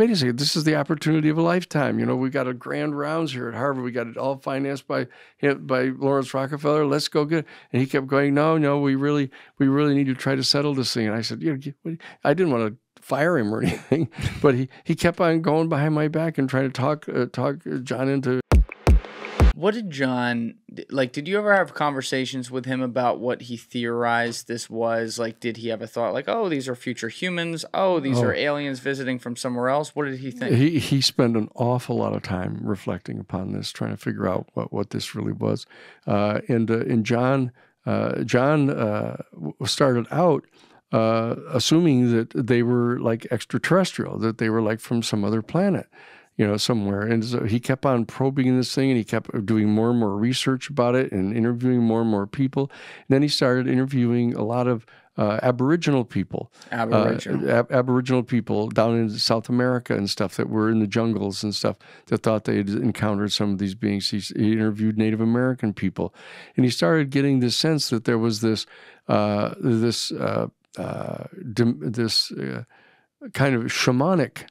wait a second, this is the opportunity of a lifetime. You know, we got a grand rounds here at Harvard. We got it all financed by by Laurance Rockefeller. Let's go get. It. And he kept going, no, no, we really, we really need to try to settle this thing. And I said, you know, I didn't want to fire him or anything, but he, he kept on going behind my back and trying to talk uh, talk John into what did John like? Did you ever have conversations with him about what he theorized this was? Like, did he have a thought like, "Oh, these are future humans. Oh, these oh. are aliens visiting from somewhere else"? What did he think? He he spent an awful lot of time reflecting upon this, trying to figure out what, what this really was. Uh, and uh, and John uh, John uh, started out. Uh, assuming that they were like extraterrestrial, that they were like from some other planet you know, somewhere. And so he kept on probing this thing and he kept doing more and more research about it and interviewing more and more people. And then he started interviewing a lot of uh, Aboriginal people, Aboriginal. Uh, ab- Aboriginal people down in South America and stuff that were in the jungles and stuff that thought they had encountered some of these beings. He, he interviewed Native American people, and he started getting this sense that there was this uh, this uh, uh, dim- this uh, kind of shamanic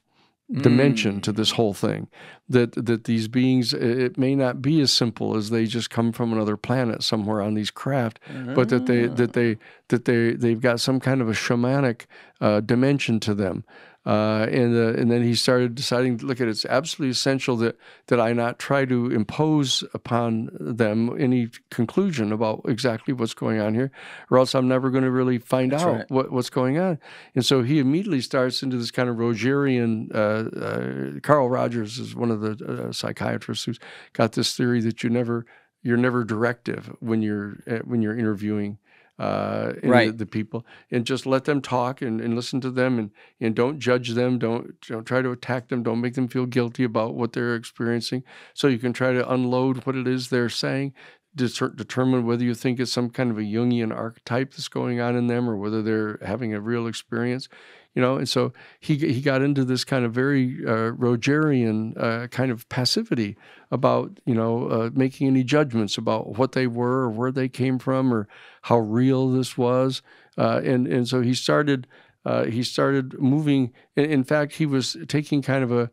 dimension mm. to this whole thing that that these beings it may not be as simple as they just come from another planet somewhere on these craft but that they that they that they they've got some kind of a shamanic uh, dimension to them uh, and uh, and then he started deciding look at it's absolutely essential that that I not try to impose upon them any conclusion about exactly what's going on here, or else I'm never going to really find That's out right. what, what's going on. And so he immediately starts into this kind of Rogerian. Uh, uh Carl Rogers is one of the uh, psychiatrists who's got this theory that you never you're never directive when you're uh, when you're interviewing uh, right. the, the, people, and just let them talk and, and listen to them, and, and don't judge them. Don't don't try to attack them. Don't make them feel guilty about what they're experiencing. So you can try to unload what it is they're saying. Determine whether you think it's some kind of a Jungian archetype that's going on in them, or whether they're having a real experience you know? And so he he got into this kind of very uh, Rogerian uh, kind of passivity about you know uh, making any judgments about what they were or where they came from or how real this was. Uh, and and so he started uh, he started moving. In, in fact he was taking kind of a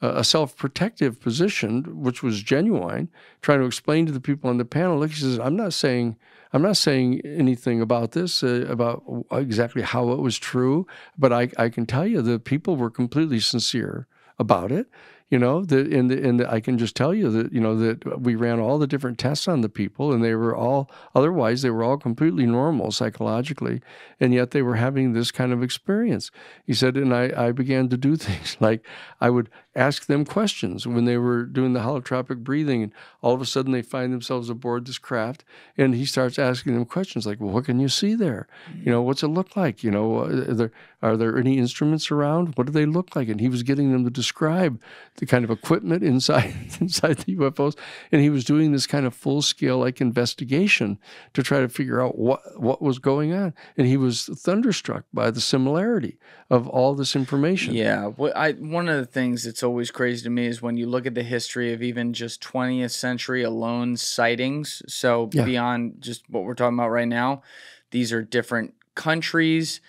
a self-protective position, which was genuine, trying to explain to the people on the panel. Look, he says, "I'm not saying I'm not saying anything about this, uh, about exactly how it was true, but I, I can tell you the people were completely sincere about it you know that and and I can just tell you that you know that we ran all the different tests on the people and they were all otherwise they were all completely normal psychologically and yet they were having this kind of experience. He said and I, I began to do things like I would ask them questions when they were doing the holotropic breathing and all of a sudden they find themselves aboard this craft and he starts asking them questions like well what can you see there? You know what's it look like? You know uh, are there, are there any instruments around? What do they look like? And he was getting them to describe the kind of equipment inside inside the UFOs, and he was doing this kind of full scale like investigation to try to figure out what what was going on, and he was thunderstruck by the similarity of all this information. Yeah, well, I one of the things that's always crazy to me is when you look at the history of even just 20th century alone sightings. So yeah. beyond just what we're talking about right now, these are different countries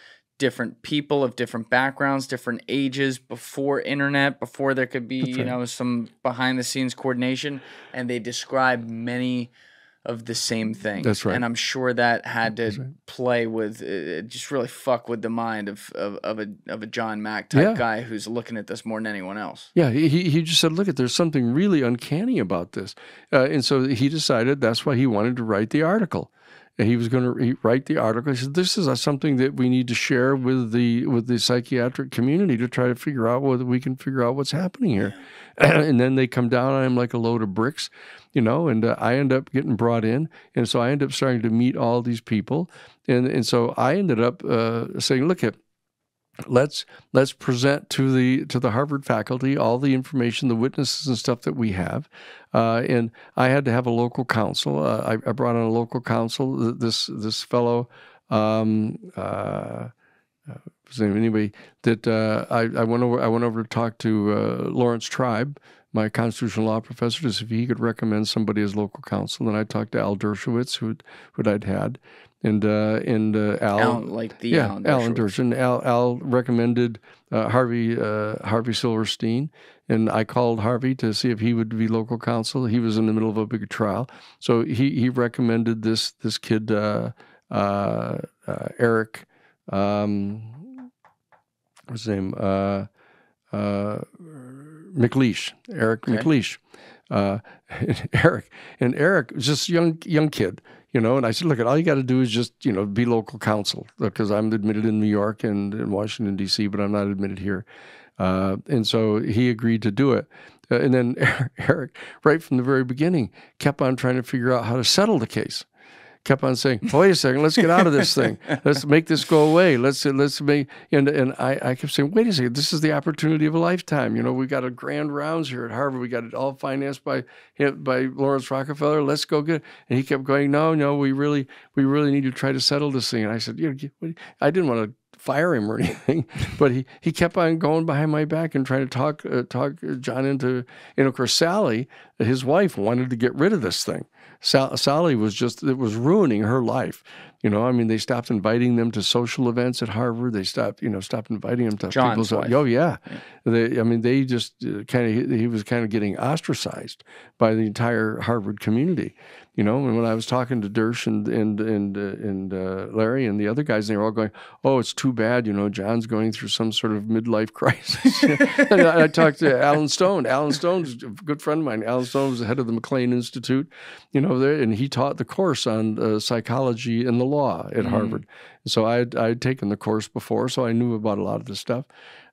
different people of different backgrounds, different ages before internet, before there could be, you know, some behind the scenes coordination. And they describe many of the same things. That's right. And I'm sure that had to right. play with, uh, just really fuck with the mind of, of, of, a, of a John Mack type yeah. guy who's looking at this more than anyone else. Yeah. He, he just said, look, at there's something really uncanny about this. Uh, and so he decided that's why he wanted to write the article he was going to write the article. He said, "This is something that we need to share with the with the psychiatric community to try to figure out whether we can figure out what's happening here." and then they come down on him like a load of bricks, you know. And uh, I end up getting brought in, and so I end up starting to meet all these people, and and so I ended up uh, saying, "Look at." Let's let's present to the to the Harvard faculty all the information, the witnesses and stuff that we have. Uh, and I had to have a local counsel. Uh, I, I, brought on a local counsel. This this fellow. Um, uh, anyway, that uh, I, I went over. I went over to talk to uh, Laurence Tribe, my constitutional law professor to see if he could recommend somebody as local counsel. And I talked to Al Dershowitz, who who I'd had, and uh, and uh, Al, Al, like the yeah, Alan Alan Dershowitz. Al, Al recommended uh, Harvey uh, Harvey Silverstein, and I called Harvey to see if he would be local counsel. He was in the middle of a big trial, so he he recommended this this kid uh, uh, uh, Eric. Um, what's his name? MacLeish, Eric Okay. MacLeish. Uh, and Eric and Eric was just a young young kid, you know. And I said, look, all you got to do is just you know be local counsel because I'm admitted in New York and in Washington D.C., but I'm not admitted here. Uh, and so he agreed to do it. Uh, and then Eric, right from the very beginning, kept on trying to figure out how to settle the case kept on saying, "Wait a second, let's get out of this thing. Let's make this go away. Let's let's make." And and I, I kept saying, "Wait a second, this is the opportunity of a lifetime. You know, we got a grand rounds here at Harvard. We got it all financed by by Laurance Rockefeller. Let's go get." It. And he kept going, "No, no, we really we really need to try to settle this thing." And I said, "You know, I didn't want to." fire him or anything, but he, he kept on going behind my back and trying to talk uh, talk John into. And of course, Sally, his wife, wanted to get rid of this thing. Sal- Sally was just it was ruining her life. You know, I mean, they stopped inviting them to social events at Harvard. They stopped, you know, stopped inviting them to John's people's. wife. Oh yeah, They, I mean, they just uh, kind of he, he was kind of getting ostracized by the entire Harvard community. You know, and when I was talking to Dersh and and and uh, and uh, Larry and the other guys, they were all going, "Oh, it's too bad. You know, John's going through some sort of midlife crisis." and I, I talked to Alan Stone. Alan Stone's a good friend of mine. Alan Stone was the head of the McLean Institute. You know, there, and he taught the course on uh, psychology and the law at Harvard. So I had I had taken the course before, so I knew about a lot of this stuff.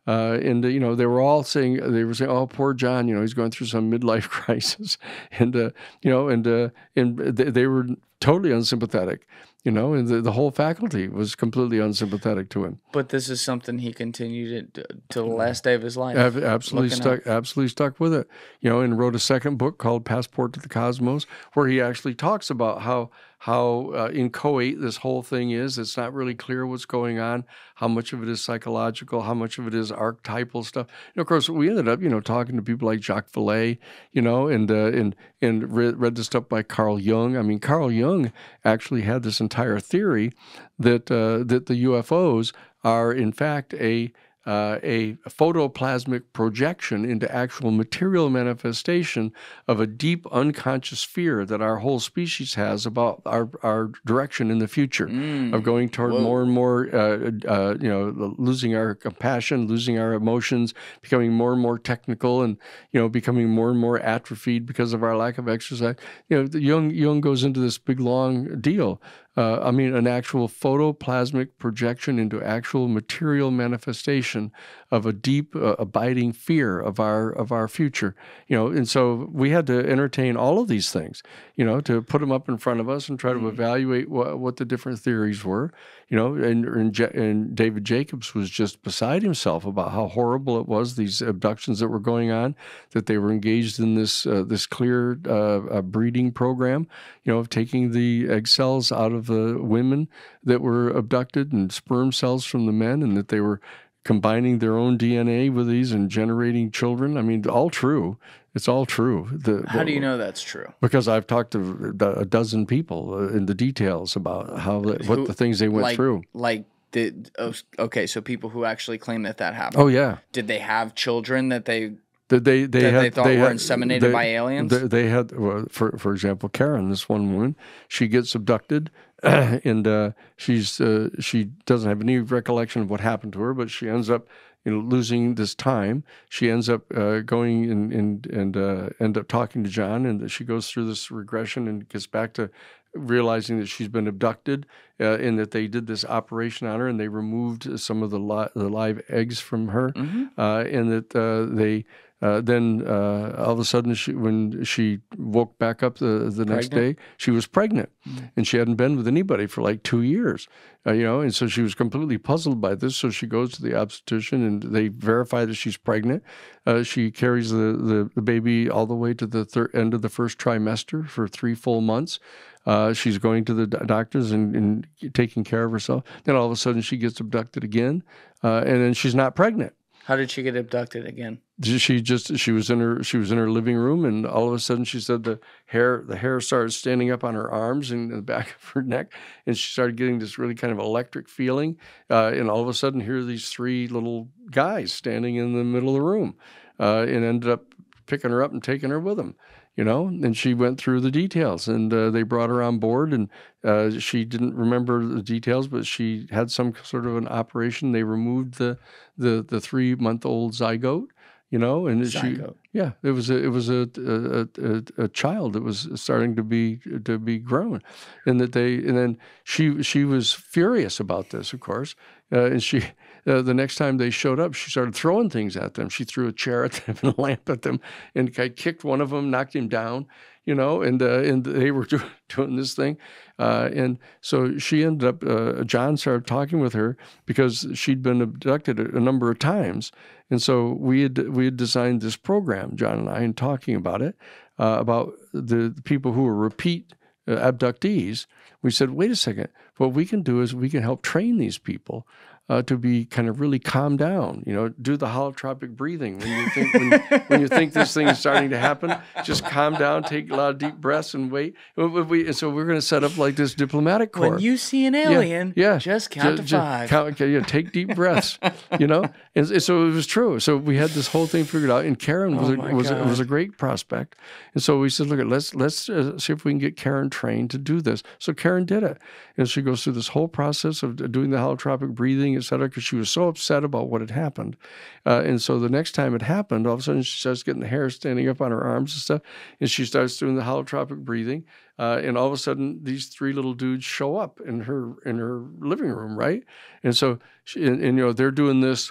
Uh, and uh, you know they were all saying they were saying, "Oh, poor John, you know he's going through some midlife crisis," and uh, you know, and uh, and they, they were totally unsympathetic, you know, and the, the whole faculty was completely unsympathetic to him. But this is something he continued it to the last day of his life. Ab- absolutely stuck, absolutely stuck with it, you know, and wrote a second book called Passport to the Cosmos, where he actually talks about how how uh, inchoate this whole thing is. It's not really clear what's going on, how much of it is psychological, how much of it is archetypal stuff. And of course, we ended up, you know, talking to people like Jacques Vallée, you know, and uh, and and read, read the stuff by Carl Jung. I mean, Carl Jung actually had this entire theory that uh, that the UFOs are in fact a uh, a photoplasmic projection into actual material manifestation of a deep unconscious fear that our whole species has about our, our direction in the future of going toward Whoa. more and more, uh, uh, you know, losing our compassion, losing our emotions, becoming more and more technical, and you know, becoming more and more atrophied because of our lack of exercise. You know, the Jung Jung goes into this big long deal uh, I mean, an actual photoplasmic projection into actual material manifestation of a deep, uh, abiding fear of our of our future. You know, and so we had to entertain all of these things. You know, to put them up in front of us and try to evaluate what, what the different theories were. You know, and, and Ja- and David Jacobs was just beside himself about how horrible it was these abductions that were going on, that they were engaged in this uh, this clear uh, uh, breeding program. You know, of taking the egg cells out of the women that were abducted and sperm cells from the men, and that they were combining their own DNA with these and generating children. I mean, all true. It's all true. The, How the- do you know that's true? Because I've talked to a dozen people uh, in the details about how the, what Who- the things they went like, through. Like, did oh, okay? So people who actually claim that that happened. Oh yeah, Did they have children that they? That they they That had they thought they were had- inseminated they- by aliens? They, they had, well, for for example, Karen, this one woman, she gets abducted, and uh, she's uh, she doesn't have any recollection of what happened to her, but she ends up. You know, losing this time, she ends up uh, going and and and uh, end up talking to John, and she goes through this regression and gets back to realizing that she's been abducted, uh, and that they did this operation on her, and they removed some of the li- the live eggs from her, uh, and that uh, they uh, then uh, all of a sudden, she, when she woke back up the, the next day, she was pregnant, and she hadn't been with anybody for like two years, uh, you know, and so she was completely puzzled by this. So she goes to the obstetrician, and they verify that she's pregnant. Uh, she carries the, the, the baby all the way to the thir- end of the first trimester for three full months. Uh, she's going to the doctors and, and taking care of herself. Then all of a sudden, she gets abducted again, uh, and then she's not pregnant. How did she get abducted again? She just she was in her she was in her living room and all of a sudden she said the hair the hair started standing up on her arms and the back of her neck and she started getting this really kind of electric feeling uh, and all of a sudden here are these three little guys standing in the middle of the room uh, and ended up picking her up and taking her with them you know and she went through the details and uh, they brought her on board and uh, she didn't remember the details but she had some sort of an operation. They removed the the the three month old zygote you know, and she, yeah, it was a, it was a, a, a, a, child that was starting to be to be grown, and that they, and then she she was furious about this, of course, uh, and she. Uh, the next time they showed up, she started throwing things at them. She threw a chair at them and a lamp at them, and I kicked one of them, knocked him down, you know, and uh, and they were do, doing this thing, uh, and so she ended up. Uh, John started talking with her because she'd been abducted a, a, number of times, and so we had we had designed this program, John and I, and talking about it uh, about the, the, people who were repeat uh, abductees. We said, wait a second, what we can do is we can help train these people uh, to be kind of really calm down. You know, do the holotropic breathing when you think when, when, you think this thing is starting to happen. Just calm down, take a lot of deep breaths, and wait. We, and so we're going to set up like this diplomatic corps. When you see an alien, yeah, yeah. just count just, to five. Count, yeah, take deep breaths. you know, and, and, so it was true. So we had this whole thing figured out, and Karen was oh a, was, a, was a great prospect. And so we said, look, let's let's uh, see if we can get Karen trained to do this. So Karen did it, and she goes through this whole process of doing the holotropic breathing et cetera, because she was so upset about what had happened. Uh, and so the next time it happened, all of a sudden she starts getting the hair standing up on her arms and stuff, and she starts doing the holotropic breathing. Uh, and all of a sudden, these three little dudes show up in her in her living room, right? And so, she, and, and you know, they're doing this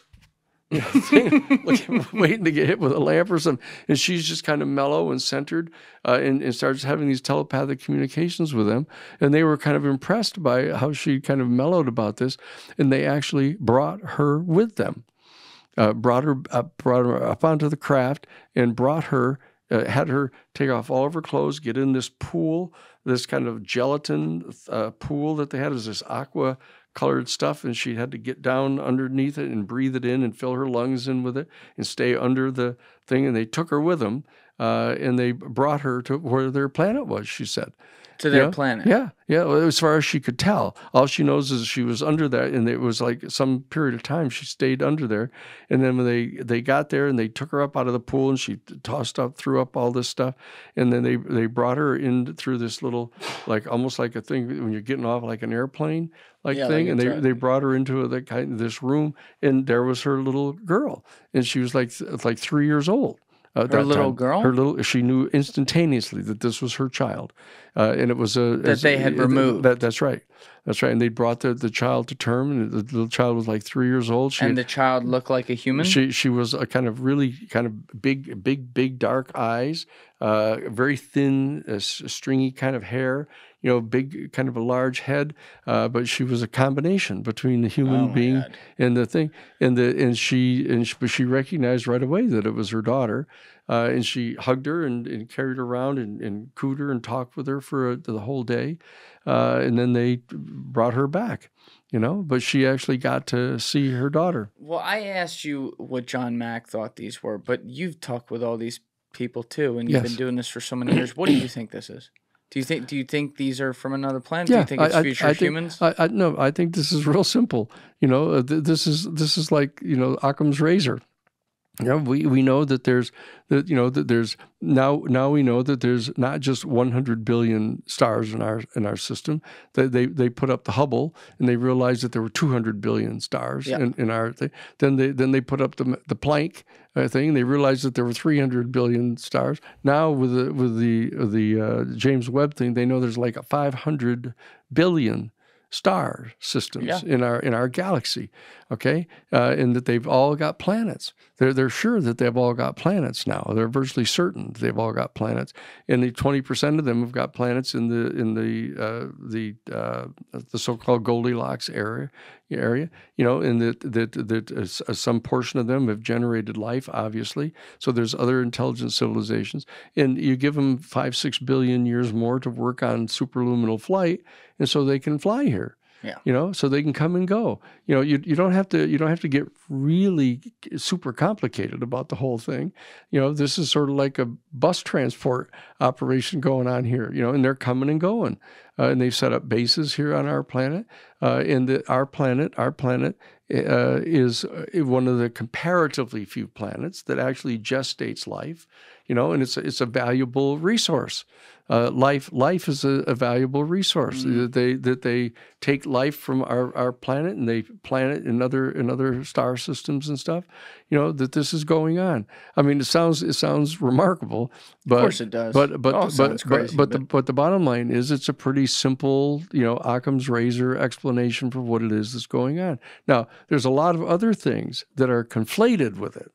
you know, waiting to get hit with a lamp or something. And she's just kind of mellow and centered uh, and, and, starts having these telepathic communications with them. And they were kind of impressed by how she kind of mellowed about this. And they actually brought her with them, uh, brought her up, brought her up onto the craft and brought her, uh, had her take off all of her clothes, get in this pool, this kind of gelatin uh, pool that they had, is this aqua colored stuff, and she had to get down underneath it and breathe it in and fill her lungs in with it and stay under the thing. And they took her with them, uh, and they brought her to where their planet was. She said, to their planet. Yeah, yeah. Well, as far as she could tell, all she knows is she was under that, and it was like some period of time she stayed under there. And then when they they got there and they took her up out of the pool, and she tossed up, threw up all this stuff, and then they they brought her in through this little, like almost like a thing when you're getting off like an airplane like yeah, thing, like and they they brought her into the kind this room, and there was her little girl, and she was like like three years old. Uh, her little time. girl. Her little. She knew instantaneously that this was her child, uh, and it was a that they had removed. That, that's right. That's right. And they brought the, the child to term, and the little child was like three years old. She and had, the child looked like a human. She she was a kind of really kind of big, big, big dark eyes, uh, very thin, uh, stringy kind of hair you know, big, kind of a large head, uh, but she was a combination between the human oh being God. and the thing. And the and she and she, but she recognized right away that it was her daughter, uh, and she hugged her and, and carried her around and, and cooed her and talked with her for a, the whole day, uh, and then they brought her back you know, but she actually got to see her daughter. Well, I asked you what John Mack thought these were, but you've talked with all these people too, and you've yes. been doing this for so many years. What do you think this is? Do you think? Do you think these are from another planet? Yeah, do you think it's I, future I, I humans? Think, I, no, I think this is real simple. You know, uh, th- this is this is like you know Occam's razor. Know, we, we know that there's that you know that there's now now we know that there's not just 100 billion stars in our in our system. They they, they put up the Hubble and they realized that there were 200 billion stars in, in our thing. Then they then they put up the the Planck uh, thing. And they realized that there were 300 billion stars. Now with the with the the uh, James Webb thing, they know there's like a 500 billion star systems yeah. in our in our galaxy, okay, uh, and that they've all got planets. They're they're sure that they've all got planets now. They're virtually certain they've all got planets, and the twenty percent of them have got planets in the in the uh, the uh, the so-called Goldilocks area area. You know, and that that that uh, some portion of them have generated life, obviously. So there's other intelligent civilizations, and you give them five six billion years more to work on superluminal flight and so they can fly here. Yeah. You know, so they can come and go. You know, you, you don't have to you don't have to get really super complicated about the whole thing. You know, this is sort of like a bus transport operation going on here. You know, and they're coming and going, uh, and they've set up bases here on our planet. Uh, and the, our planet, our planet uh, is uh, one of the comparatively few planets that actually gestates life. You know, and it's a, it's a valuable resource. Uh, life life is a, a valuable resource. Mm. they that they take life from our, our planet and they plant it in other in other star systems and stuff you know that this is going on. I mean it sounds it sounds remarkable but of course it does. but but oh, but, crazy, but, but, but, the, but the bottom line is it's a pretty simple you know occam's razor explanation for what it is that's going on. Now there's a lot of other things that are conflated with it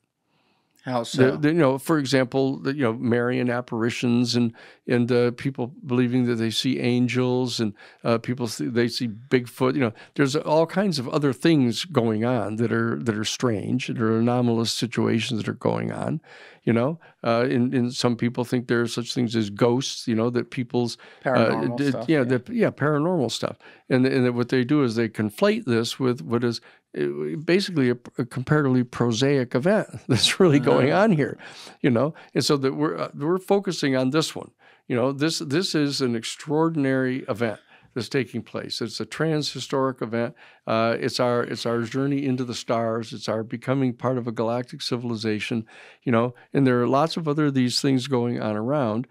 how so? The, the, you know, for example, the, you know, Marian apparitions and and uh, people believing that they see angels and uh, people see, they see Bigfoot. You know, there's all kinds of other things going on that are that are strange. That are anomalous situations that are going on. You know, uh, and, and some people think there are such things as ghosts. You know, that people's uh, paranormal stuff. Yeah, yeah. yeah, paranormal stuff. And and what they do is they conflate this with what is basically a, a, comparatively prosaic event that's really uh-huh. going on here, you know. And so that we're uh, we're focusing on this one. You know, this this is an extraordinary event that's taking place. It's a trans-historic event. Uh, it's our it's our journey into the stars. It's our becoming part of a galactic civilization. You know, and there are lots of other these things going on around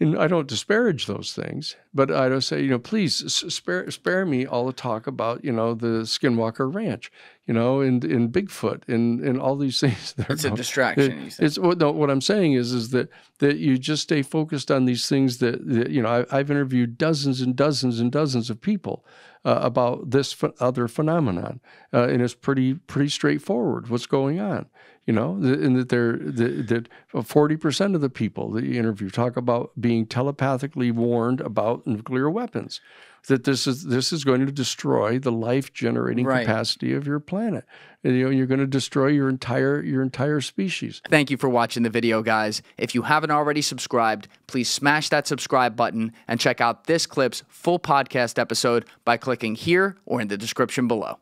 and I don't disparage those things, but I don't say, you know, please spare spare me all the talk about, you know, the Skinwalker Ranch, you know, and, and Bigfoot and, and all these things. It's a distraction. It, it's what no, what I'm saying is is that that you just stay focused on these things that, that you know I, have interviewed dozens and dozens and dozens of people uh, about this ph- other phenomenon, uh, and it's pretty pretty straightforward what's going on you know, and that they're that forty percent of the people that you interview talk about being telepathically warned about nuclear weapons. That this is this is going to destroy the life generating right. capacity of your planet. And, you know, you're going to destroy your entire your entire species. Thank you for watching the video, guys. If you haven't already subscribed, please smash that subscribe button and check out this clip's full podcast episode by clicking here or in the description below.